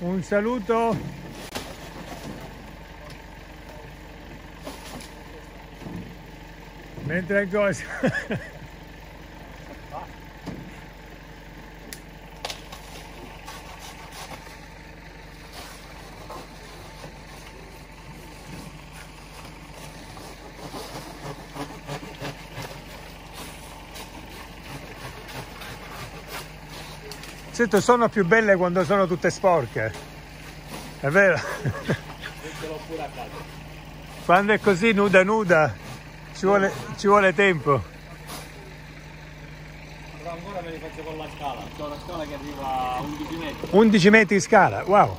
Un saluto. Mentre cosa? Certo, sono più belle quando sono tutte sporche. È vero? Quando è così nuda nuda ci vuole, ci vuole tempo. Però ancora me li faccio con la scala. C'ho una scala che arriva a 11 metri. 11 metri di scala, wow.